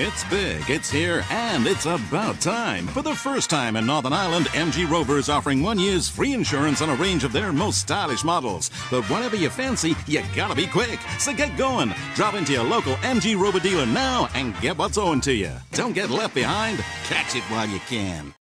It's big, it's here, and it's about time. For the first time in Northern Ireland, MG Rover is offering one year's free insurance on a range of their most stylish models. But whatever you fancy, you gotta be quick. So get going. Drop into your local MG Rover dealer now and get what's owing to you. Don't get left behind. Catch it while you can.